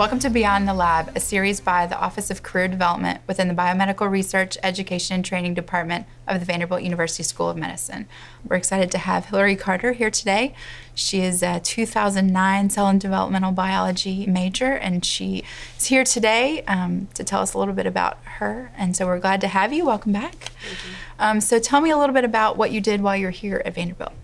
Welcome to Beyond the Lab, a series by the Office of Career Development within the Biomedical Research, Education, and Training Department of the Vanderbilt University School of Medicine. We're excited to have Hillary Carter here today. She is a 2009 Cell and Developmental Biology major, and she is here today um, to tell us a little bit about her. And so we're glad to have you. Welcome back. Um, so tell me a little bit about what you did while you're here at Vanderbilt.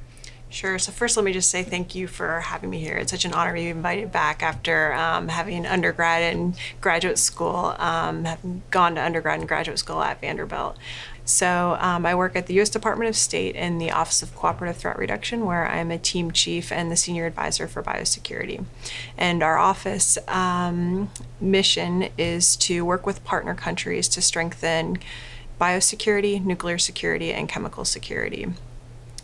Sure. So first, let me just say thank you for having me here. It's such an honor to be invited back after um, having undergrad and graduate school, um, having gone to undergrad and graduate school at Vanderbilt. So um, I work at the U.S. Department of State in the Office of Cooperative Threat Reduction, where I am a team chief and the senior advisor for biosecurity. And our office um, mission is to work with partner countries to strengthen biosecurity, nuclear security, and chemical security.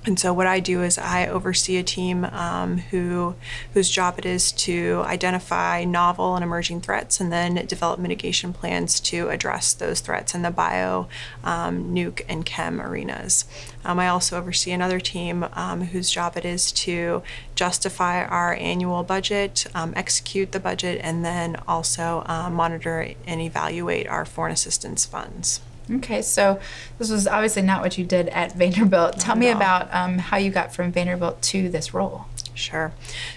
And so what I do is I oversee a team um, who whose job it is to identify novel and emerging threats and then develop mitigation plans to address those threats in the bio, um, nuke, and chem arenas. Um, I also oversee another team um, whose job it is to justify our annual budget, um, execute the budget, and then also uh, monitor and evaluate our foreign assistance funds. Okay, so this was obviously not what you did at Vanderbilt. Tell me about um, how you got from Vanderbilt to this role. Sure.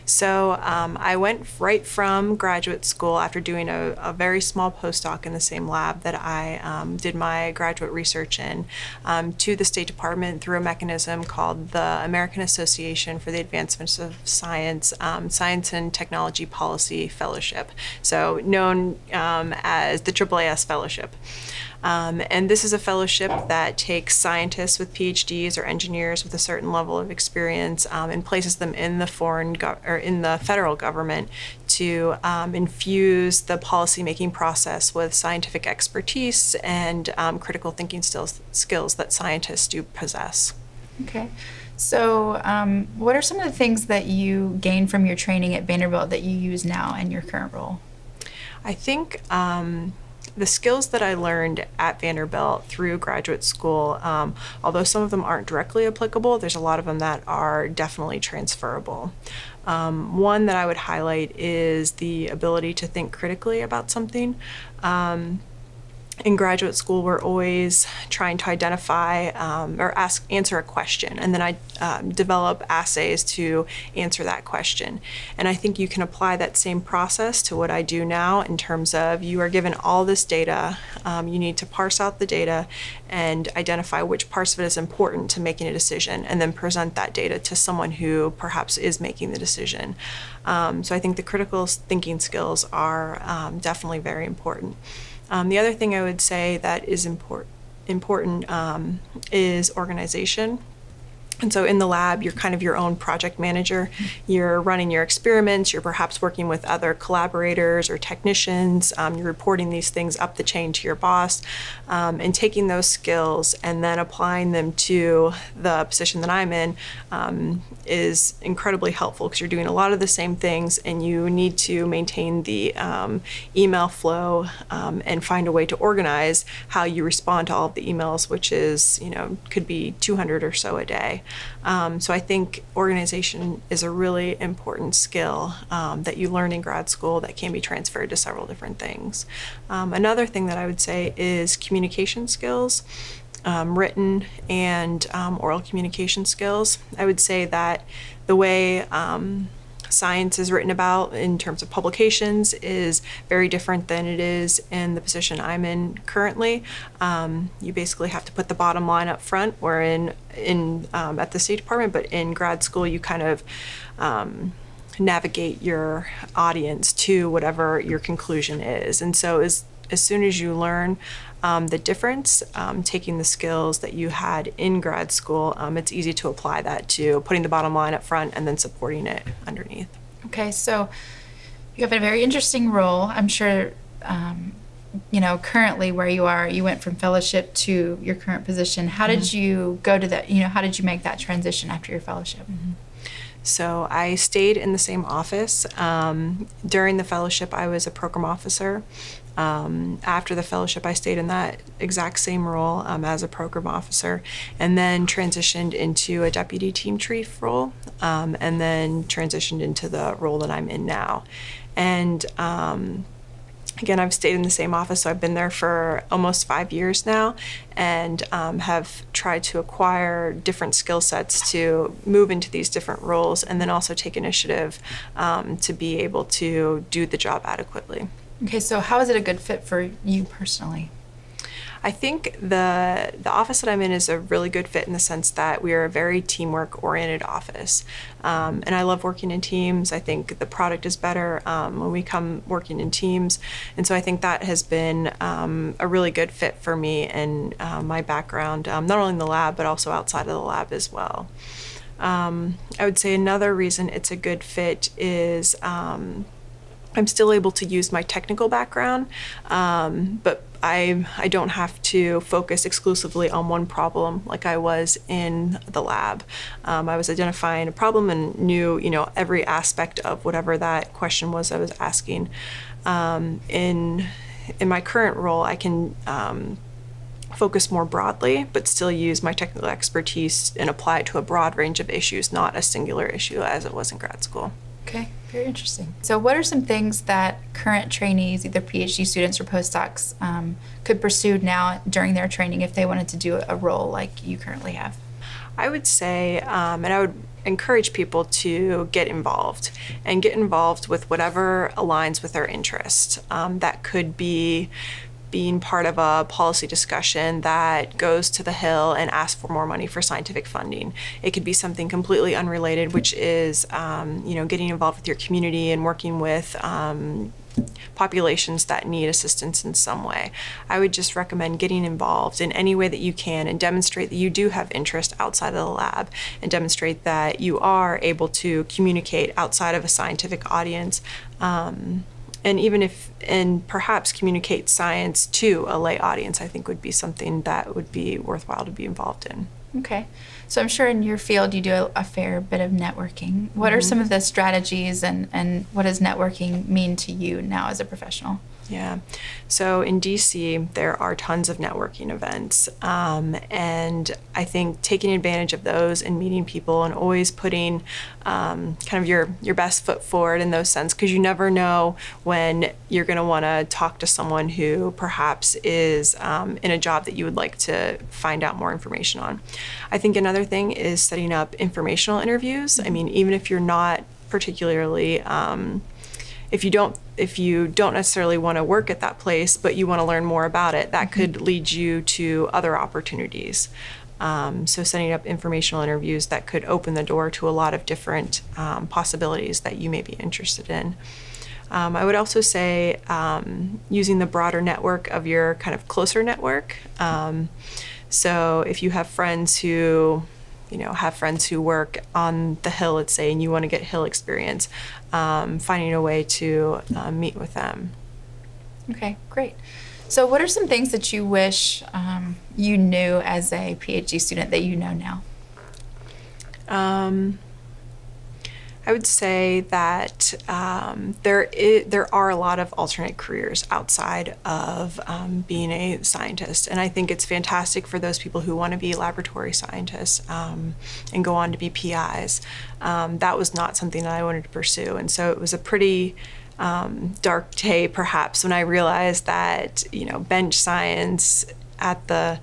So um, I went right from graduate school after doing a, a, very small postdoc in the same lab that I um, did my graduate research in um, to the State Department through a mechanism called the American Association for the Advancement of Science um, Science and Technology Policy Fellowship, so known um, as the AAAS Fellowship. Um, and this is a fellowship that takes scientists with PhDs or engineers with a certain level of experience um, and places them in the foreign or in the federal government to um, infuse the policymaking process with scientific expertise and um, critical thinking skills, skills that scientists do possess. Okay. So, um, what are some of the things that you gain from your training at Vanderbilt that you use now in your current role? I think um, the skills that I learned at Vanderbilt through graduate school, um, although some of them aren't directly applicable, there's a lot of them that are definitely transferable. Um, one that I would highlight is the ability to think critically about something. Um, in graduate school, we're always trying to identify um, or ask, answer a question, and then I um, develop assays to answer that question. And I think you can apply that same process to what I do now in terms of you are given all this data, um, you need to parse out the data and identify which parts of it is important to making a decision, and then present that data to someone who perhaps is making the decision. Um, so I think the critical thinking skills are um, definitely very important. Um, the other thing I would say that is import, important um, is organization. And so in the lab, you're kind of your own project manager. You're running your experiments. You're perhaps working with other collaborators or technicians. Um, you're reporting these things up the chain to your boss um, and taking those skills and then applying them to the position that I'm in um, is incredibly helpful because you're doing a lot of the same things and you need to maintain the um, email flow um, and find a way to organize how you respond to all of the emails, which is, you know, could be 200 or so a day. Um, so I think organization is a really important skill um, that you learn in grad school that can be transferred to several different things. Um, another thing that I would say is communication skills. Um, written and um, oral communication skills. I would say that the way um, science is written about in terms of publications is very different than it is in the position I'm in currently. Um, you basically have to put the bottom line up front, or in in um, at the State Department, but in grad school you kind of um, navigate your audience to whatever your conclusion is, and so as as soon as you learn um, the difference, um, taking the skills that you had in grad school, um, it's easy to apply that to putting the bottom line up front and then supporting it underneath. Okay, so you have a very interesting role. I'm sure, um, you know, currently where you are, you went from fellowship to your current position. How mm-hmm. did you go to that? You know, how did you make that transition after your fellowship? Mm-hmm. So I stayed in the same office. Um, during the fellowship, I was a program officer Um, after the fellowship, I stayed in that exact same role um, as a program officer and then transitioned into a deputy team chief role um, and then transitioned into the role that I'm in now. And um, again, I've stayed in the same office, so I've been there for almost five years now and um, have tried to acquire different skill sets to move into these different roles and then also take initiative um, to be able to do the job adequately. Okay, so how is it a good fit for you personally? I think the the office that I'm in is a really good fit in the sense that we are a very teamwork oriented office, um, and I love working in teams. I think the product is better um, when we come working in teams, and so I think that has been um, a really good fit for me and uh, my background, um, not only in the lab but also outside of the lab as well. Um, I would say another reason it's a good fit is. I'm still able to use my technical background, um, but I, I don't have to focus exclusively on one problem like I was in the lab. Um, I was identifying a problem and knew, you know, every aspect of whatever that question was I was asking. Um, in, in my current role, I can um, focus more broadly, but still use my technical expertise and apply it to a broad range of issues, not a singular issue as it was in grad school. Okay, very interesting. So, what are some things that current trainees, either PhD students or postdocs, um, could pursue now during their training if they wanted to do a role like you currently have? I would say, um, and I would encourage people to get involved and get involved with whatever aligns with their interest. Um, that could be being part of a policy discussion that goes to the Hill and asks for more money for scientific funding. It could be something completely unrelated, which is um, you know getting involved with your community and working with um, populations that need assistance in some way. I would just recommend getting involved in any way that you can and demonstrate that you do have interest outside of the lab and demonstrate that you are able to communicate outside of a scientific audience. Um, and even if and perhaps communicate science to a lay audience i think would be something that would be worthwhile to be involved in. Okay. So i'm sure in your field you do a, a fair bit of networking. What mm-hmm. are some of the strategies and, and what does networking mean to you now as a professional yeah. So in DC, there are tons of networking events. Um, and I think taking advantage of those and meeting people and always putting um, kind of your, your best foot forward in those sense, because you never know when you're going to want to talk to someone who perhaps is um, in a job that you would like to find out more information on. I think another thing is setting up informational interviews. I mean, even if you're not particularly um, if you don't if you don't necessarily want to work at that place but you want to learn more about it that mm-hmm. could lead you to other opportunities um, so setting up informational interviews that could open the door to a lot of different um, possibilities that you may be interested in um, I would also say um, using the broader network of your kind of closer network. Um, so if you have friends who you know have friends who work on the hill let's say and you want to get hill experience um, finding a way to uh, meet with them. Okay great. So what are some things that you wish um, you knew as a phd student that you know now? Um, I would say that um, there is, there are a lot of alternate careers outside of um, being a scientist, and I think it's fantastic for those people who want to be laboratory scientists um, and go on to be PIs. Um, that was not something that I wanted to pursue, and so it was a pretty um, dark day, perhaps, when I realized that you know bench science at the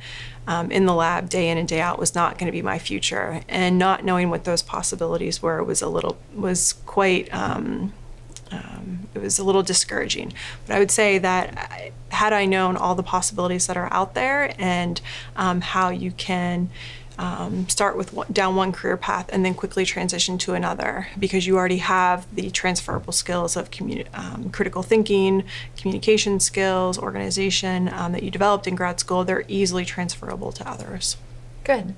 um, in the lab day in and day out was not going to be my future. And not knowing what those possibilities were was a little was quite um, um, it was a little discouraging. But i would say that had i known all the possibilities that are out there and um, how you can um, start with one, down one career path and then quickly transition to another because you already have the transferable skills of um, critical thinking, communication skills, organization um, that you developed in grad school. They're easily transferable to others. Good.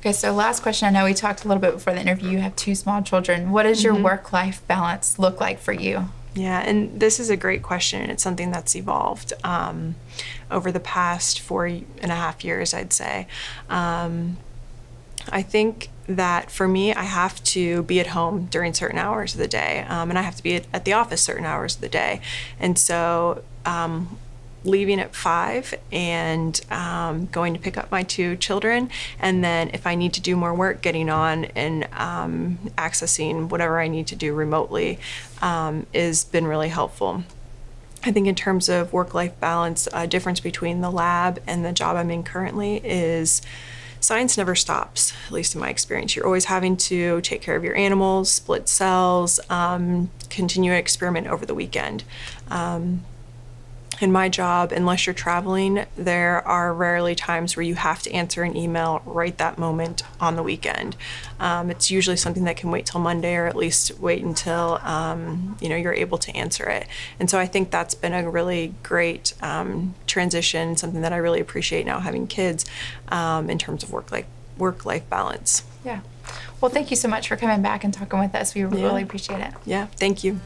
Okay, so last question. I know we talked a little bit before the interview. You have two small children. What does your mm-hmm. work life balance look like for you? Yeah, and this is a great question. It's something that's evolved um, over the past four and a half years, I'd say. Um, I think that for me, I have to be at home during certain hours of the day, um, and I have to be at, at, the office certain hours of the day. And so, um, leaving at five and um, going to pick up my two children, and then if I need to do more work, getting on and um, accessing whatever I need to do remotely um, has been really helpful. I think in terms of work-life balance, a difference between the lab and the job I'm in currently is science never stops, at least in my experience. You're always having to take care of your animals, split cells, um, continue to experiment over the weekend. Um, in my job, unless you're traveling, there are rarely times where you have to answer an email right that moment on the weekend. Um, it's usually something that can wait till Monday or at least wait until um, you know you're able to answer it. And so I think that's been a really great um, transition, something that I really appreciate now having kids um, in terms of work life work life balance. Yeah. Well, thank you so much for coming back and talking with us. We yeah. really appreciate it. Yeah. Thank you.